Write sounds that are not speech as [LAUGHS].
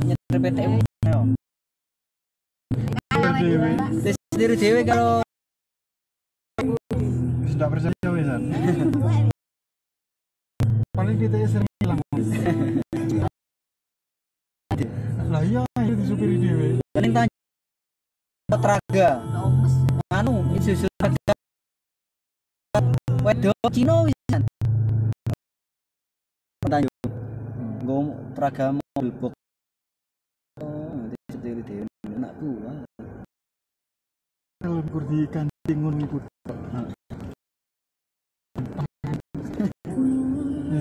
Nyetir PTM. Sendiri dewe kalau Sudah percaya wisan. [LAUGHS] Paling kita sering hilang. [LAUGHS] Lah iya itu supir dhewe. paling tanya Traga. Anu, Isuzu Traga. Wedo Cino wisan. Tanya. Gue Traga mobil box. Oh, nanti sendiri dewe enak tuh. Kalau kur di kanting ngono iku.